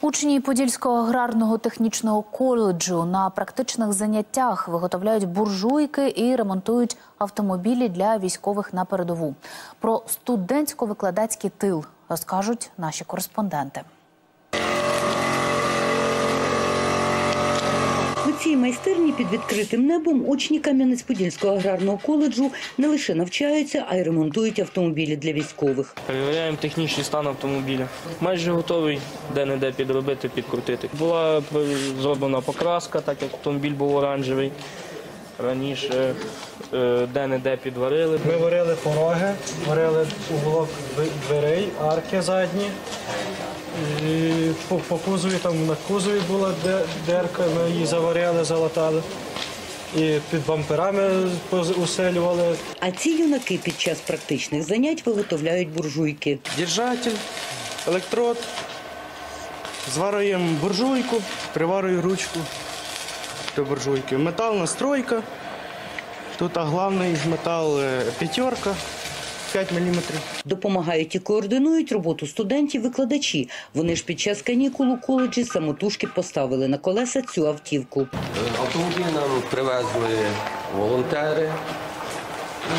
Учні Подільського аграрного технічного коледжу на практичних заняттях виготовляють буржуйки і ремонтують автомобілі для військових на передову. Про студентсько-викладацький тил розкажуть наші кореспонденти. У цій майстерні під відкритим небом учні Кам'янець-Подільського аграрного коледжу не лише навчаються, а й ремонтують автомобілі для військових. Перевіряємо технічний стан автомобіля. Майже готовий де-не-де підробити, підкрутити. Була зроблена покраска, так як автомобіль був оранжевий. Раніше е, де-не-де підварили. Ми варили пороги, варили уголок дверей, арки задні. І по, по кузові там на кузові була де- дерка, ми її заварили, залатали. І під бамперами поз- усилювали. А ці юнаки під час практичних занять виготовляють буржуйки. держатель, електрод. Зварюємо буржуйку, приварюю ручку до буржуйки. Метал настройка. Тут а головний метал е, п'ятерка 5 мм. Допомагають і координують роботу студентів-викладачі. Вони ж під час канікул у коледжі самотужки поставили на колеса цю автівку. Автомобіль нам привезли волонтери.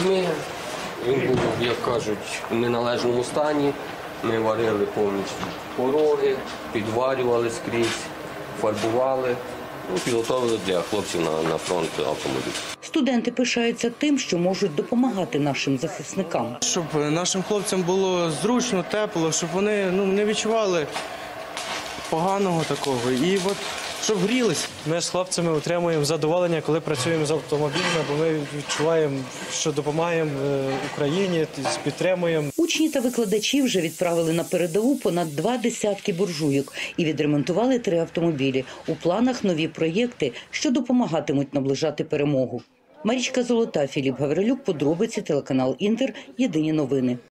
Ми, він був, як кажуть, в неналежному стані. Ми варили повністю пороги, підварювали скрізь, фарбували, ну, підготовили для хлопців на, на фронт автомобіль. Студенти пишаються тим, що можуть допомагати нашим захисникам. Щоб нашим хлопцям було зручно, тепло, щоб вони ну, не відчували поганого такого. І от щоб грілися. Ми з хлопцями отримуємо задоволення, коли працюємо з автомобілями, бо ми відчуваємо, що допомагаємо е, Україні, підтримуємо. Учні та викладачі вже відправили на передову понад два десятки буржуйок і відремонтували три автомобілі. У планах нові проєкти, що допомагатимуть наближати перемогу. Марічка Золота, Філіп Гаврилюк, подробиці, телеканал Інтер. Єдині новини.